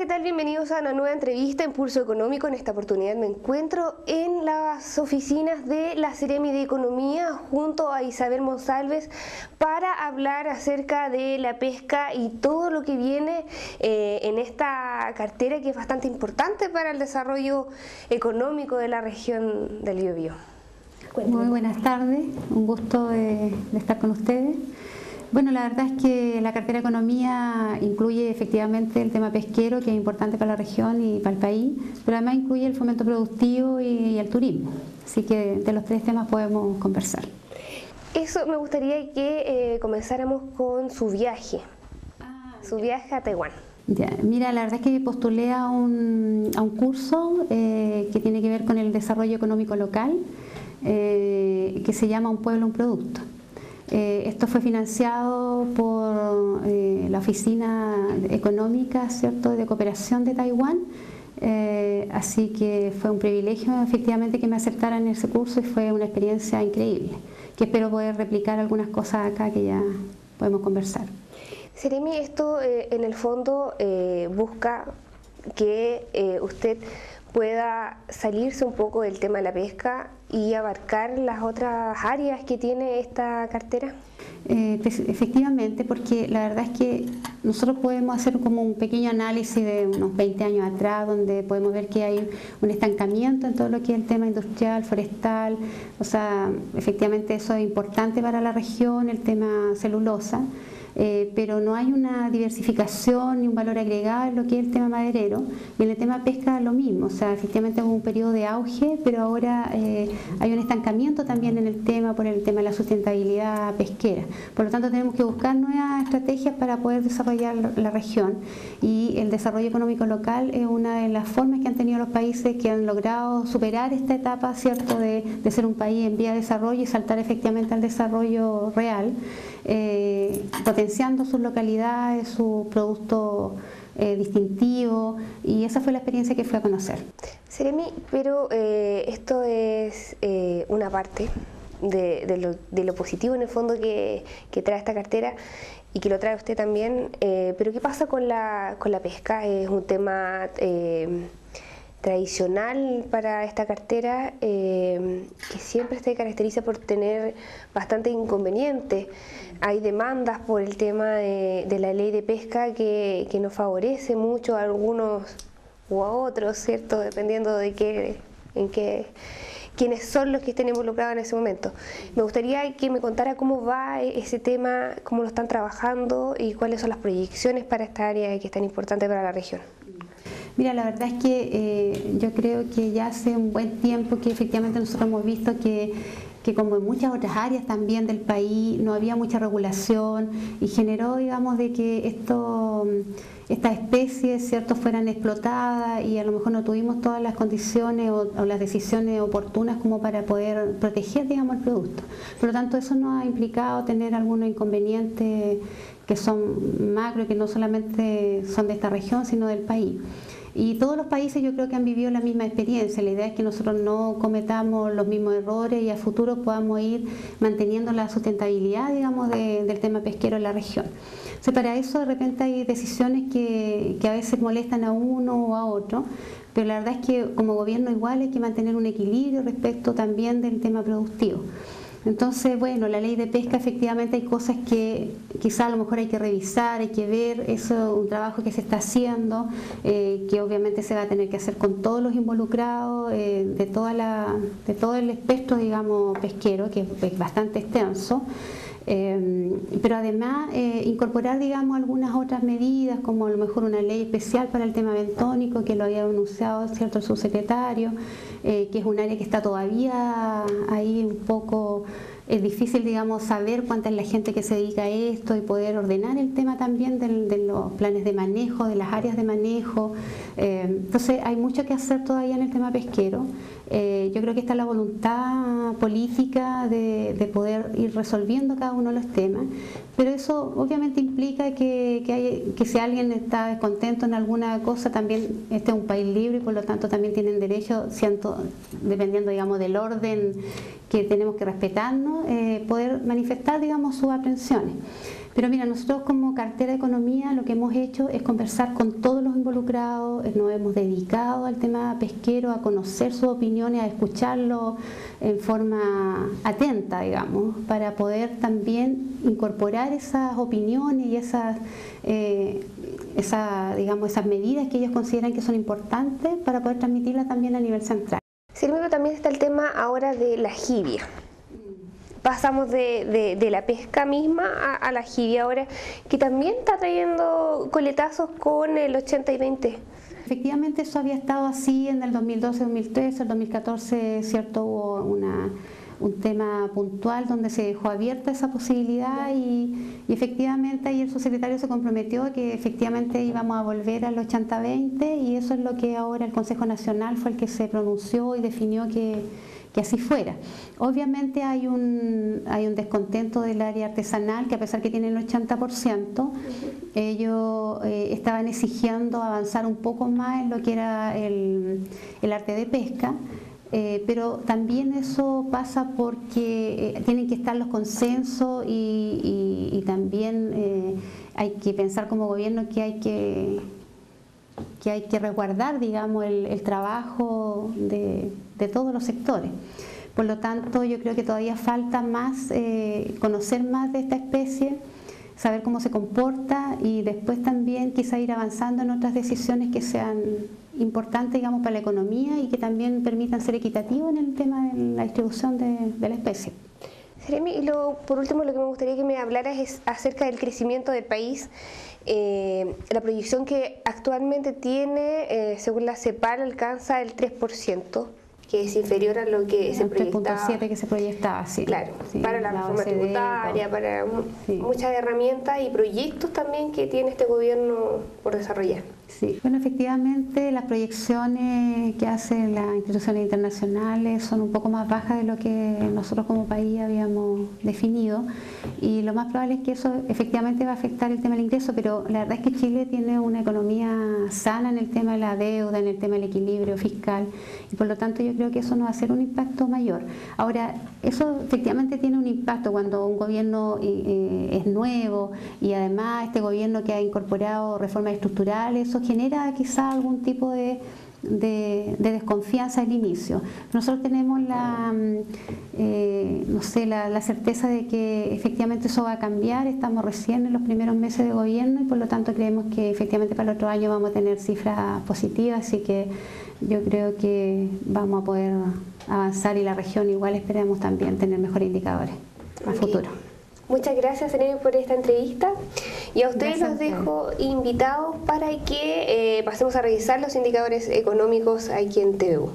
¿qué tal? Bienvenidos a una nueva entrevista en Pulso Económico. En esta oportunidad me encuentro en las oficinas de la Ceremi de Economía junto a Isabel Monsalves para hablar acerca de la pesca y todo lo que viene eh, en esta cartera que es bastante importante para el desarrollo económico de la región del Biobío. Muy buenas tardes, un gusto de estar con ustedes. Bueno, la verdad es que la cartera de economía incluye efectivamente el tema pesquero, que es importante para la región y para el país, pero además incluye el fomento productivo y, el turismo. Así que de los tres temas podemos conversar. Eso me gustaría que eh, comenzáramos con su viaje, ah, su viaje a Taiwán. Ya, mira, la verdad es que postulé a un, a un curso eh, que tiene que ver con el desarrollo económico local, eh, que se llama Un pueblo, un producto. Eh, esto fue financiado por eh, la Oficina Económica ¿cierto? de Cooperación de Taiwán, eh, así que fue un privilegio efectivamente que me aceptaran ese curso y fue una experiencia increíble, que espero poder replicar algunas cosas acá que ya podemos conversar. Seremi, esto en el fondo busca que usted pueda salirse un poco del tema de la pesca y abarcar las otras áreas que tiene esta cartera? Eh, pues, efectivamente, porque la verdad es que nosotros podemos hacer como un pequeño análisis de unos 20 años atrás, donde podemos ver que hay un estancamiento en todo lo que es el tema industrial, forestal, o sea, efectivamente eso es importante para la región, el tema celulosa. Eh, pero no hay una diversificación ni un valor agregado en lo que es el tema maderero. Y en el tema pesca lo mismo, o sea, efectivamente hubo un periodo de auge, pero ahora eh, hay un estancamiento también en el tema por el tema de la sustentabilidad pesquera. Por lo tanto, tenemos que buscar nuevas estrategias para poder desarrollar la región y el desarrollo económico local es una de las formas que han tenido los países que han logrado superar esta etapa, ¿cierto?, de, de ser un país en vía de desarrollo y saltar efectivamente al desarrollo real eh, potenciando sus localidades, su producto eh, distintivo y esa fue la experiencia que fui a conocer. Seremi, pero eh, esto es una parte de, lo, positivo en el fondo que, que, trae esta cartera y que lo trae usted también, pero ¿qué pasa con la, con la pesca? Es un tema tradicional para esta cartera que siempre se caracteriza por tener bastante inconvenientes hay demandas por el tema de, la ley de pesca que, que, nos favorece mucho a algunos o a otros, ¿cierto? Dependiendo de qué, en qué, quiénes son los que estén involucrados en ese momento. Me gustaría que me contara cómo va ese tema, cómo lo están trabajando y cuáles son las proyecciones para esta área que es tan importante para la región. Mira, la verdad es que eh, yo creo que ya hace un buen tiempo que efectivamente nosotros hemos visto que como en muchas otras áreas también del país no había mucha regulación y generó, digamos, de que esto, estas especies, ¿cierto?, fueran explotadas y a lo mejor no tuvimos todas las condiciones o, las decisiones oportunas como para poder proteger, digamos, el producto. Por lo tanto, eso nos ha implicado tener algunos inconvenientes que son macro, que no solamente son de esta región, sino del país. Y todos los países yo creo que han vivido la misma experiencia. La idea es que nosotros no cometamos los mismos errores y a futuro podamos ir manteniendo la sustentabilidad, digamos, del tema pesquero en la región. para eso de repente hay decisiones que, que a veces molestan a uno o a otro, pero la verdad es que como gobierno igual hay que mantener un equilibrio respecto también del tema productivo. Entonces, bueno, la ley de pesca efectivamente hay cosas que quizá a lo mejor hay que revisar, hay que ver, eso es un trabajo que se está haciendo, eh, que obviamente se va a tener que hacer con todos los involucrados eh, de, toda la, de todo el espectro, digamos, pesquero, que es bastante extenso. Eh, pero además incorporar, digamos, algunas otras medidas, como a lo mejor una ley especial para el tema bentónico, que lo había anunciado cierto subsecretario, que es un área que está todavía ahí un poco es difícil, digamos, saber cuánta es la gente que se dedica a esto y poder ordenar el tema también de los planes de manejo, de las áreas de manejo. Eh, entonces, hay mucho que hacer todavía en el tema pesquero. Eh, yo creo que está la voluntad política de, poder ir resolviendo cada uno de los temas, pero eso obviamente implica que, que si alguien está descontento en alguna cosa, también este es un país libre y por lo tanto también tienen derecho, dependiendo digamos del orden que tenemos que respetarnos, eh, poder manifestar digamos sus aprensiones. Pero mira, nosotros como cartera de economía lo que hemos hecho es conversar con todos los involucrados, nos hemos dedicado al tema pesquero, a conocer sus opiniones, a escucharlo en forma atenta, digamos, para poder también incorporar esas opiniones y esas, eh, digamos, esas medidas que ellos consideran que son importantes para poder transmitirlas también a nivel central. Silvio, también está el tema ahora de la jibia pasamos de, la pesca misma a, la jibia ahora, que también está trayendo coletazos con el 80 y 20. Efectivamente eso había estado así en el 2012, 2013, el 2014, cierto, hubo una, un tema puntual donde se dejó abierta esa posibilidad y, efectivamente ahí el subsecretario se comprometió que efectivamente íbamos a volver al 80-20 y eso es lo que ahora el Consejo Nacional fue el que se pronunció y definió que que así fuera. Obviamente hay un, hay un descontento del área artesanal que a pesar que tienen el 80%, ellos eh, estaban exigiendo avanzar un poco más en lo que era el, arte de pesca. Eh, pero también eso pasa porque eh, tienen que estar los consensos y, también hay que pensar como gobierno que hay que que hay que resguardar, digamos, el, trabajo de, todos los sectores. Por lo tanto, yo creo que todavía falta más, eh, conocer más de esta especie, saber cómo se comporta y después también quizá ir avanzando en otras decisiones que sean importantes, digamos, para la economía y que también permitan ser equitativos en el tema de la distribución de, la especie. Seremi, y por último lo que me gustaría que me hablaras es acerca del crecimiento del país eh, la proyección que actualmente tiene, eh, según la CEPAL, alcanza el 3% que es inferior a lo que se proyectaba. 3.7 que se proyectaba, sí. Claro, para la, reforma tributaria, para muchas herramientas y proyectos también que tiene este gobierno por desarrollar. Sí, bueno, efectivamente las proyecciones que hacen las instituciones internacionales son un poco más bajas de lo que nosotros como país habíamos definido y lo más probable es que eso efectivamente va a afectar el tema del ingreso, pero la verdad es que Chile tiene una economía sana en el tema de la deuda, en el tema del equilibrio fiscal y por lo tanto yo creo que eso no va a ser un impacto mayor. Ahora, eso efectivamente tiene un impacto cuando un gobierno eh, eh, es nuevo y además este gobierno que ha incorporado reformas estructurales, genera quizá algún tipo de, desconfianza al inicio. Nosotros tenemos la, mm, eh, no sé, la, certeza de que efectivamente eso va a cambiar, estamos recién en los primeros meses de gobierno y por lo tanto creemos que efectivamente para el otro año vamos a tener cifras positivas, así que yo creo que vamos a poder avanzar y la región igual esperamos también tener mejores indicadores a futuro. Muchas gracias, Seremi, por esta entrevista. Y a ustedes los dejo invitados para que eh, pasemos a revisar los indicadores económicos aquí en TVU.